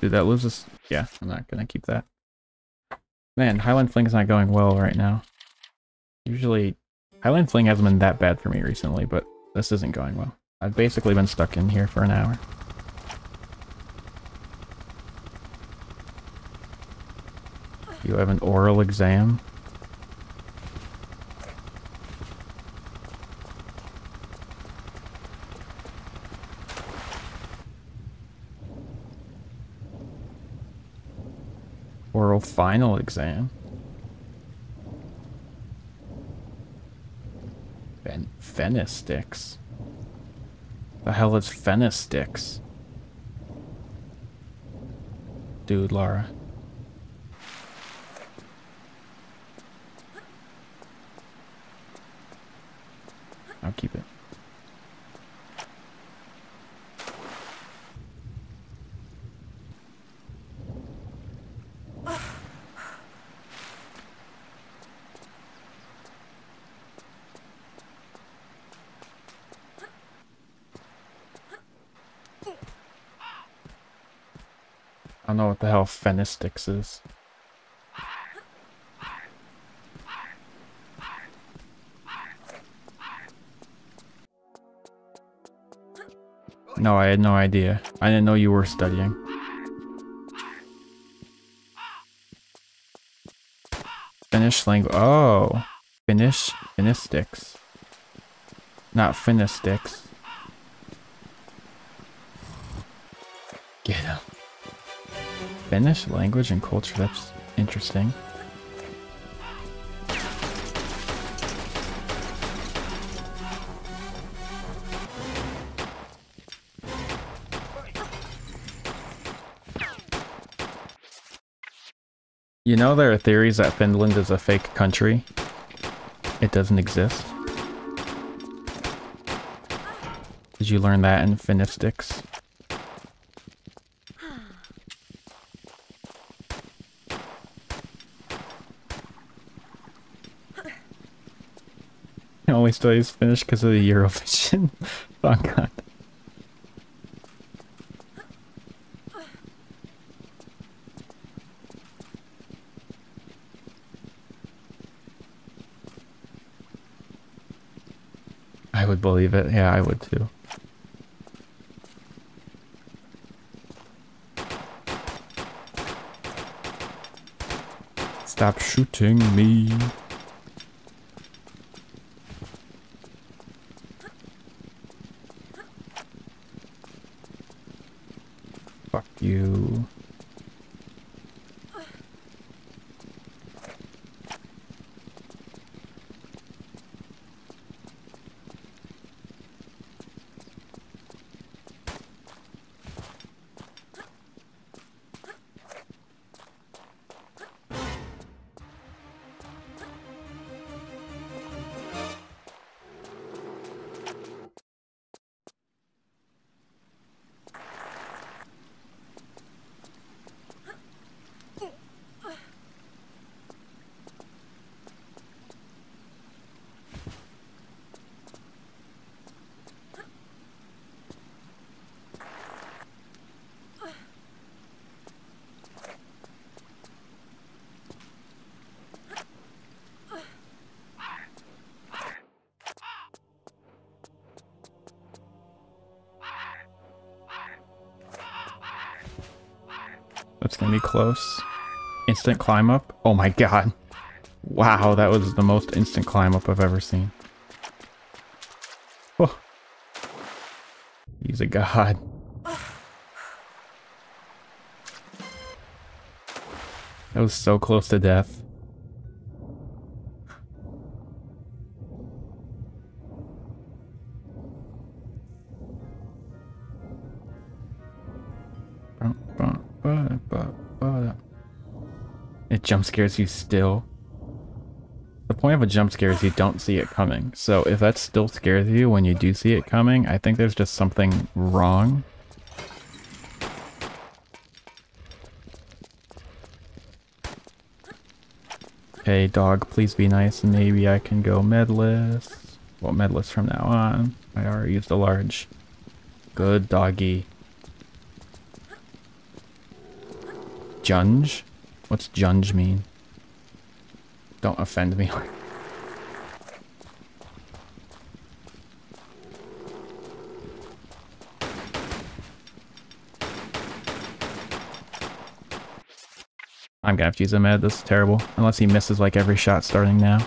That lose us? Yeah, I'm not gonna keep that. Man, Highland Fling's not going well right now. Usually, Highland Fling hasn't been that bad for me recently, but this isn't going well. I've basically been stuck in here for an hour. You have an oral exam? Final exam? Fen Fenistix? The hell is Fenistix? Dude, Lara. I'll keep it. I don't know what the hell Fenistix is. No, I had no idea. I didn't know you were studying. Finnish language. Oh. Finnish. Finistics. Not Finistics. Finnish language and culture. That's interesting. You know there are theories that Finland is a fake country? It doesn't exist. Did you learn that in Finistics? Studies Finnish because of the Eurovision. oh god. I would believe it. Yeah, I would too. Stop shooting me. That's gonna be close. Instant climb up? Oh my god. Wow, that was the most instant climb up I've ever seen. Oh. He's a god. That was so close to death. Jump scares you still. The point of a jump scare is you don't see it coming. So if that still scares you when you do see it coming, I think there's just something wrong. Okay, dog, please be nice maybe I can go medless. Well, medless from now on. I already used a large. Good doggy. Junge? What's Junge mean? Don't offend me. I'm gonna have to use a med. This is terrible. Unless he misses like every shot starting now.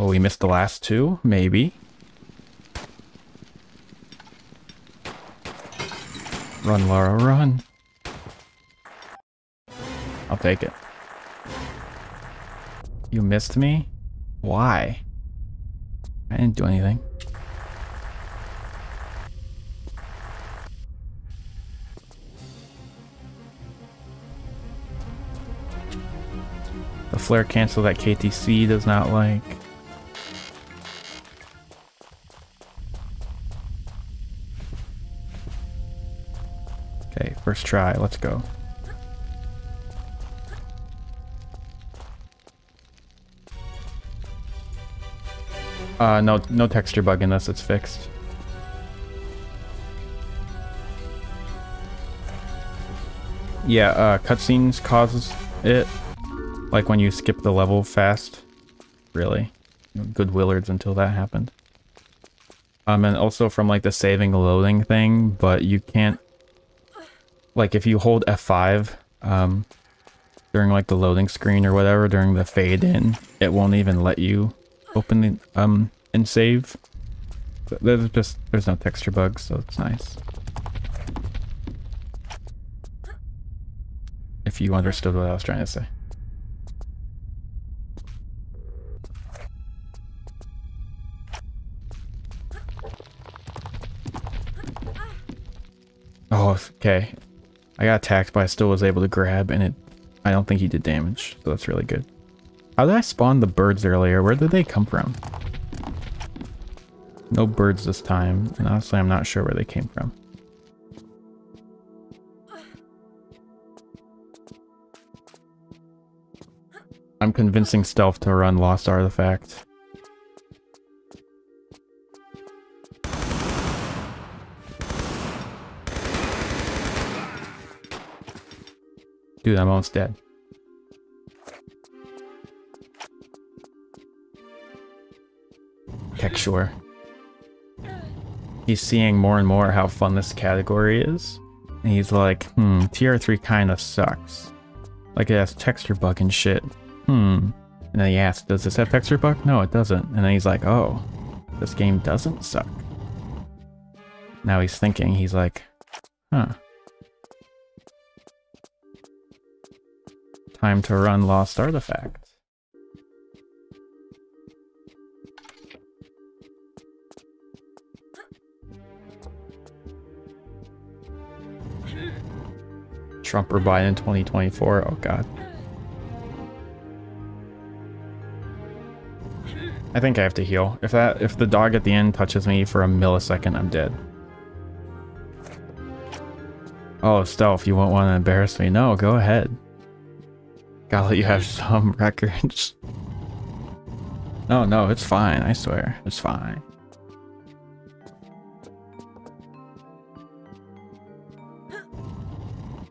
Oh, he missed the last two? Maybe. Run, Laura, run. I'll take it. You missed me? Why? I didn't do anything. The flare cancel that KTC does not like. Okay, first try, let's go. Uh, no, no texture bug unless it's fixed. Yeah, uh, cutscenes causes it. Like when you skip the level fast. Really. Good Willards until that happened. Um, and also from like the saving loading thing, but you can't... Like if you hold F5, um, during like the loading screen or whatever, during the fade in, it won't even let you open the, um, and save. There's just, there's no texture bugs, so it's nice. If you understood what I was trying to say. Oh, okay. I got attacked, but I still was able to grab, and it... I don't think he did damage, so that's really good. How did I spawn the birds earlier? Where did they come from? No birds this time, and honestly I'm not sure where they came from. I'm convincing Stealth to run Lost Artifact. Dude, I'm almost dead. Texture. He's seeing more and more how fun this category is. And he's like, hmm, TR3 kinda sucks. Like it has texture bug and shit. Hmm. And then he asks, does this have texture bug? No, it doesn't. And then he's like, oh, this game doesn't suck. Now he's thinking, he's like, huh. Time to run Lost Artifact. Trump or Biden 2024. Oh god. I think I have to heal. If that if the dog at the end touches me for a millisecond, I'm dead. Oh, stealth, you won't want to embarrass me. No, go ahead. Gotta let you have some records. No, no, it's fine, I swear. It's fine.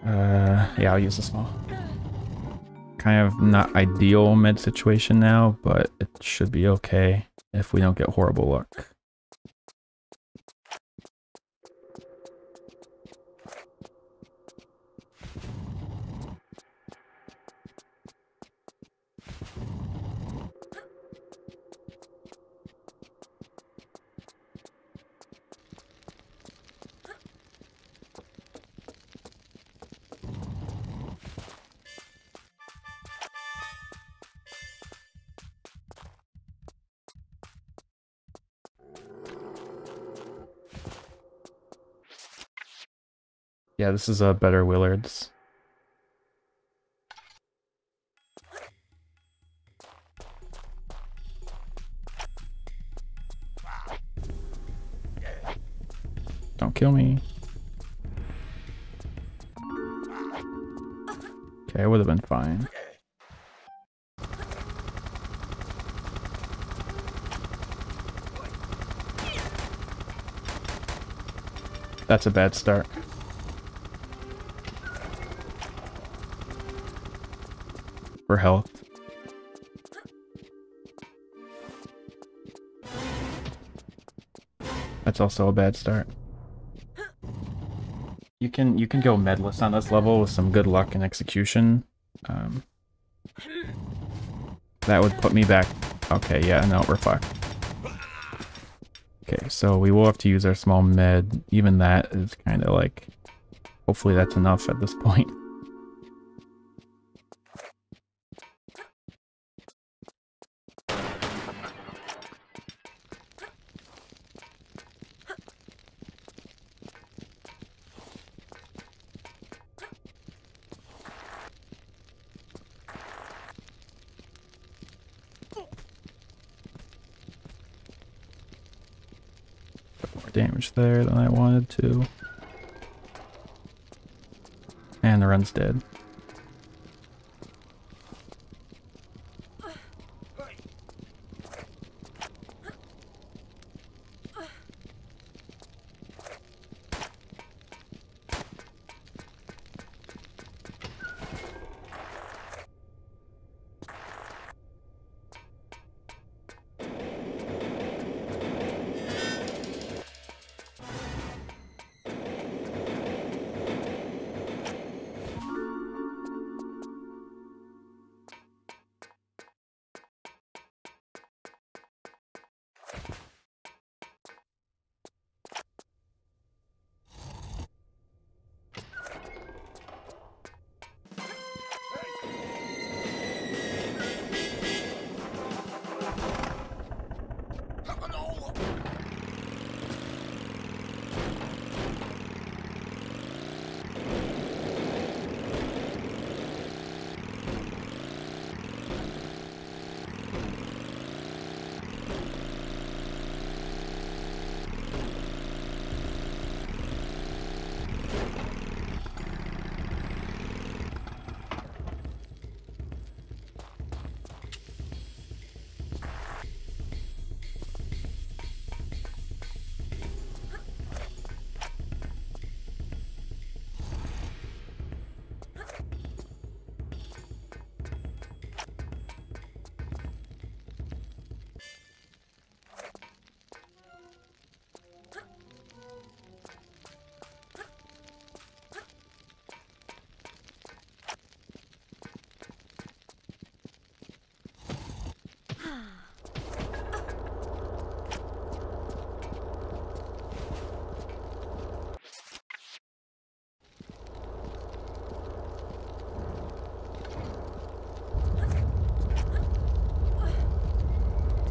Uh, yeah, I'll use the small. Kind of not ideal med situation now, but it should be okay if we don't get horrible luck. Yeah, this is a better Willards. Don't kill me. Okay, I would have been fine. That's a bad start. For health. That's also a bad start. You can you can go medless on this level with some good luck and execution. Um, that would put me back. Okay, yeah, no, we're fucked. Okay, so we will have to use our small med. Even that is kind of like... Hopefully that's enough at this point. There than I wanted to. And the run's dead.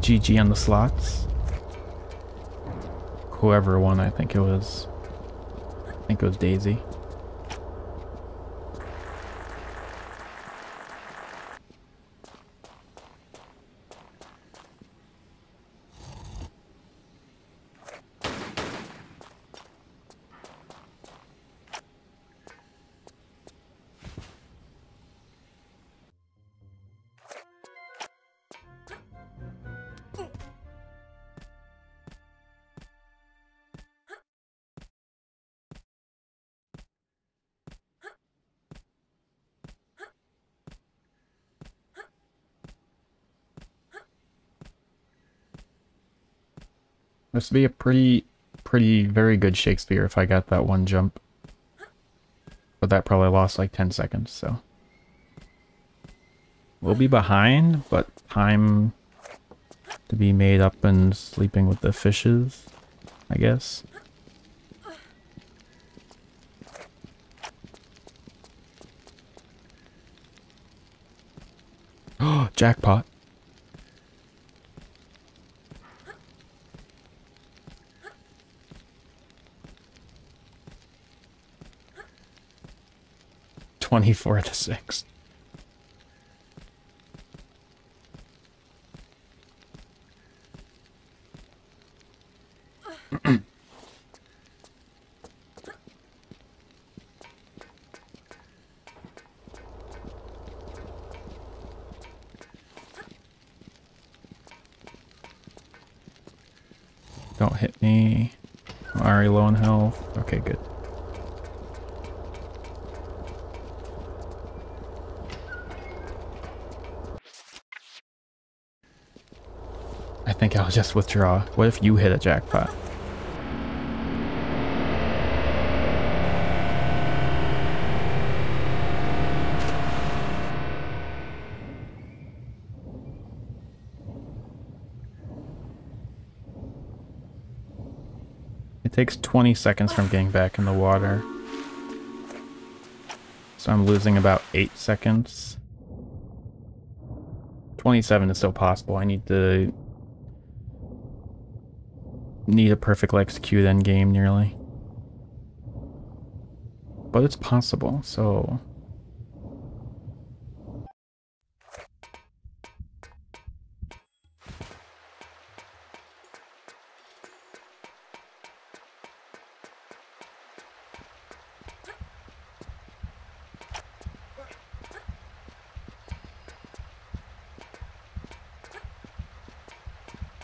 GG on the slots. Whoever won, I think it was. I think it was Daisy. Would be a pretty, pretty, very good Shakespeare if I got that one jump. But that probably lost like 10 seconds, so. We'll be behind, but time to be made up and sleeping with the fishes, I guess. Oh, jackpot. 24 to 6. Don't hit me. I'm already low on health. Okay, good. I'll just withdraw. What if you hit a jackpot? It takes 20 seconds from getting back in the water. So I'm losing about 8 seconds. 27 is still possible. I need to... Need a perfectly execute end game nearly. But it's possible, so...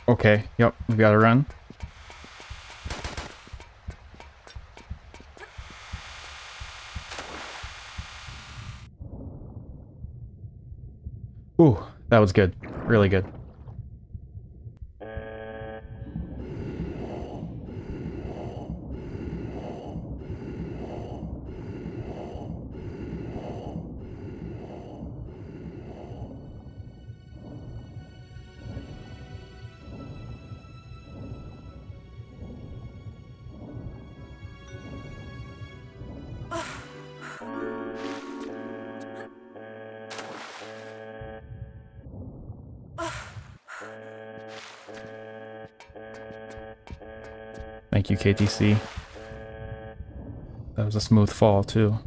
Okay, yep, we gotta run. Was good. Really good. Thank you, KTC. That was a smooth fall, too.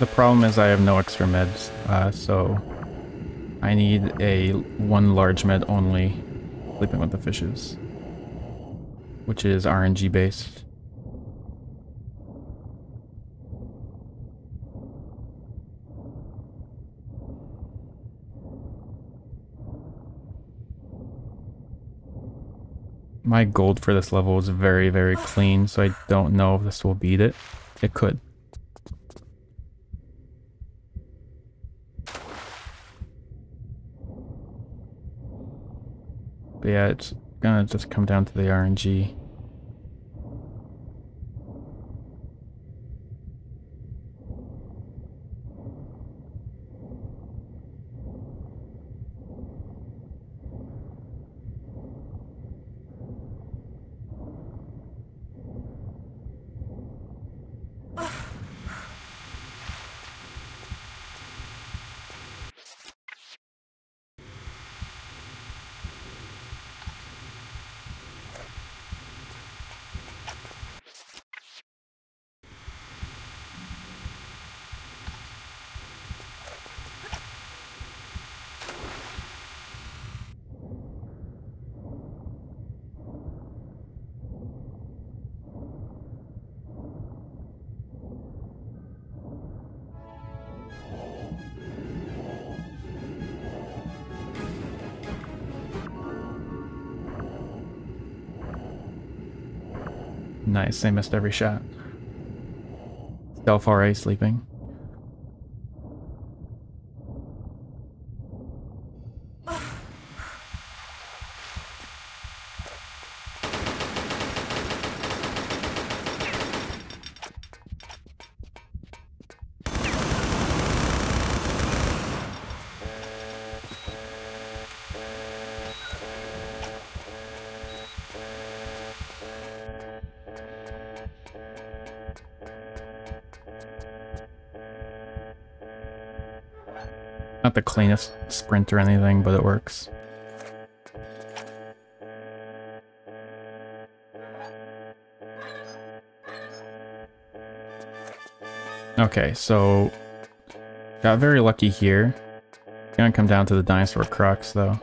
The problem is I have no extra meds, uh, so I need a one large med only sleeping with the fishes, which is RNG based. My gold for this level is very, very clean, so I don't know if this will beat it. It could. But yeah, it's gonna just come down to the RNG. Nice, they missed every shot. Stealth RA sleeping. Cleanest sprint or anything, but it works. Okay, so got very lucky here. Gonna come down to the dinosaur crux though.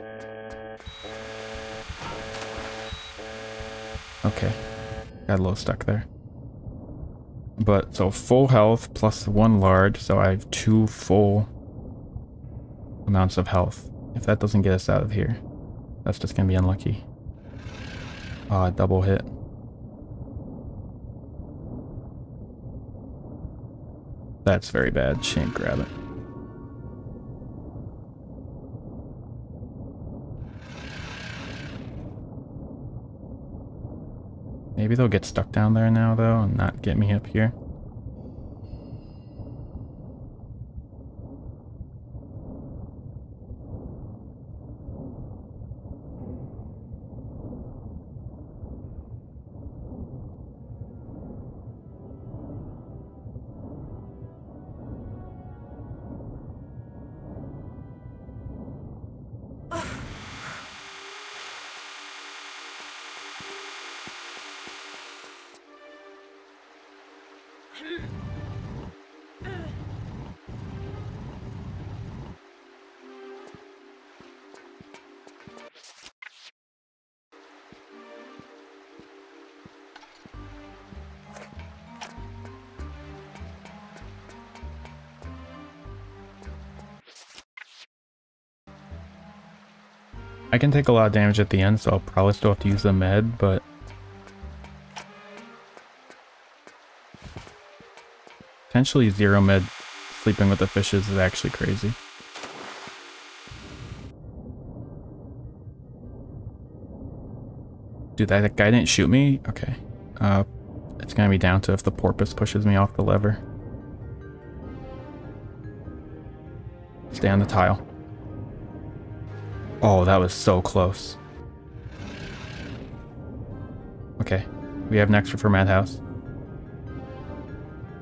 Okay, got a little stuck there. But so full health plus one large, so I have two full amounts of health. If that doesn't get us out of here, that's just gonna be unlucky. Oh, double hit. That's very bad. Shan't grab it. Maybe they'll get stuck down there now, though, and not get me up here. I can take a lot of damage at the end, so I'll probably still have to use the med, but... Potentially zero med sleeping with the fishes is actually crazy. Dude, that guy didn't shoot me? Okay. Uh, it's gonna be down to if the porpoise pushes me off the lever. Stay on the tile. Oh, that was so close. Okay. We have next for Madhouse.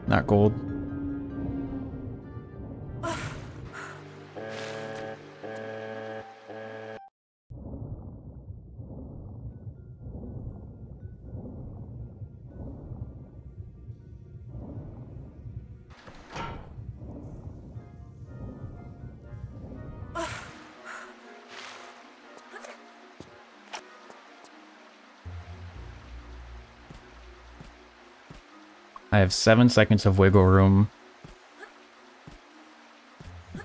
Not gold. I have seven seconds of wiggle room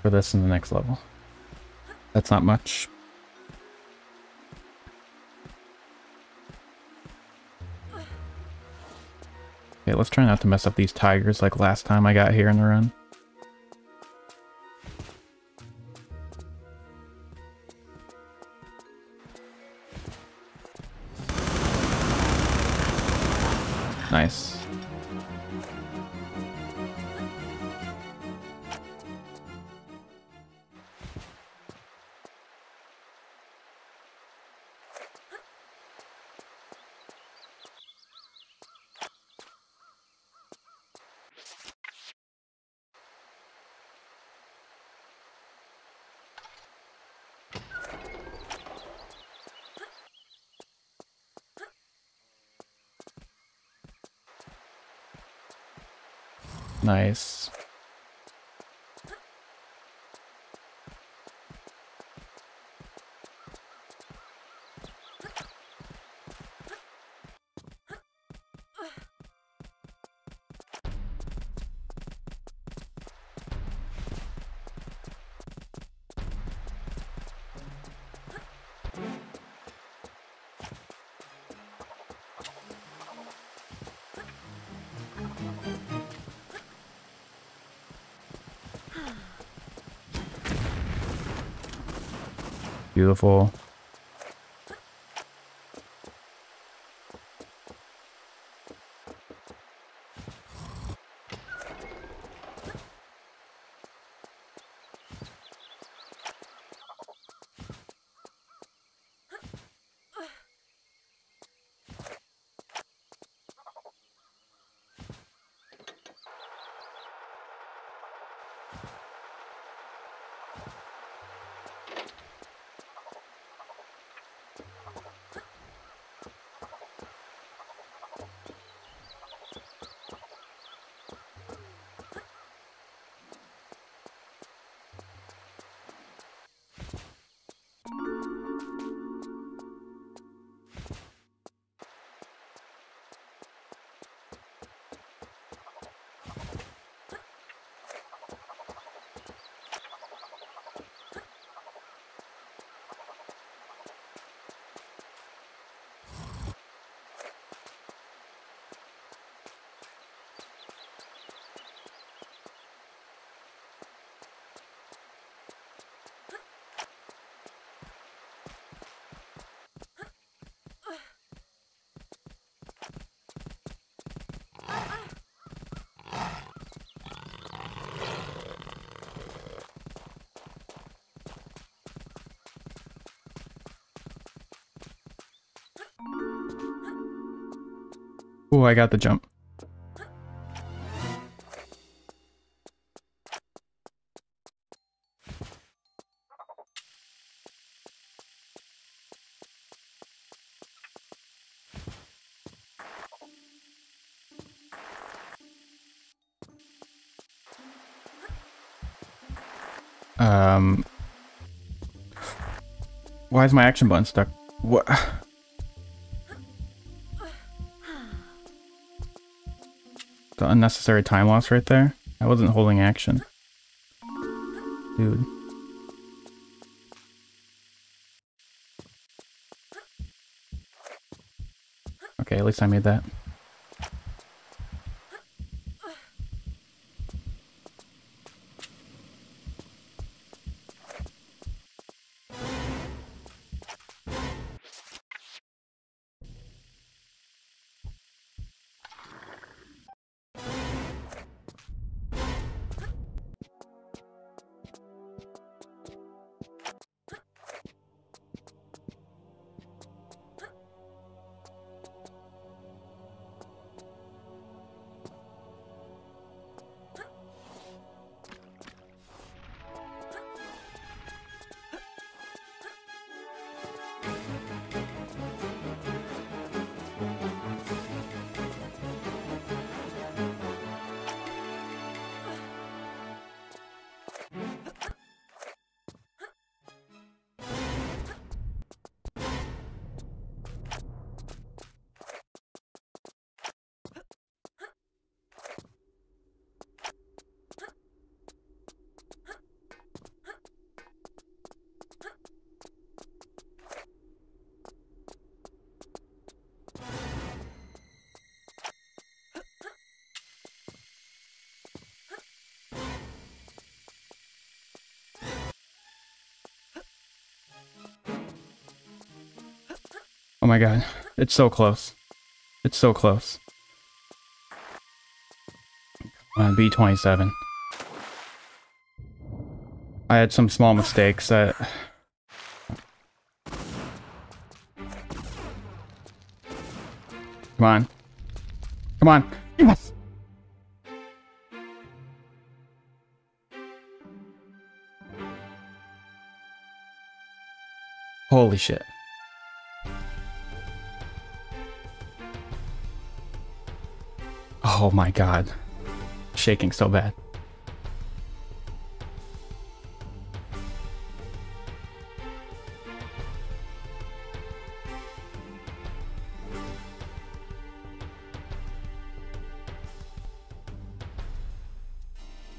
for this in the next level. That's not much. Okay, let's try not to mess up these tigers like last time I got here in the run. Nice. Beautiful. Oh, I got the jump. Um, why is my action button stuck? What? The unnecessary time loss right there. I wasn't holding action. Dude. Okay, at least I made that. Oh my god. It's so close. It's so close. Come on, B27. I had some small mistakes that... Come on. Come on. Yes! Holy shit. Oh my god. Shaking so bad.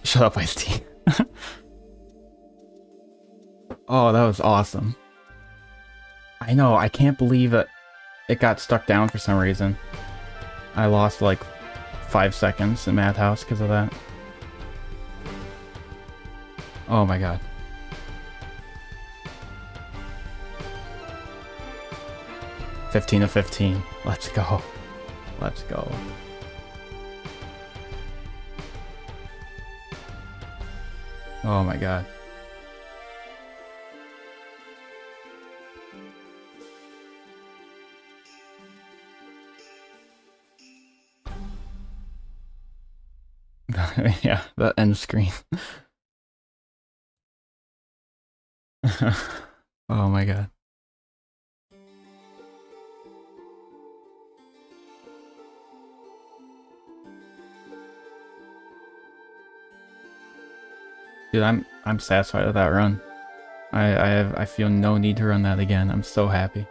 Shut up, Ice T. oh, that was awesome. I know, I can't believe it. It got stuck down for some reason. I lost like five seconds in Madhouse because of that. Oh my god. Fifteen to fifteen. Let's go. Let's go. Oh my god. The end screen. oh my god. Dude, I'm I'm satisfied with that run. I I have I feel no need to run that again. I'm so happy.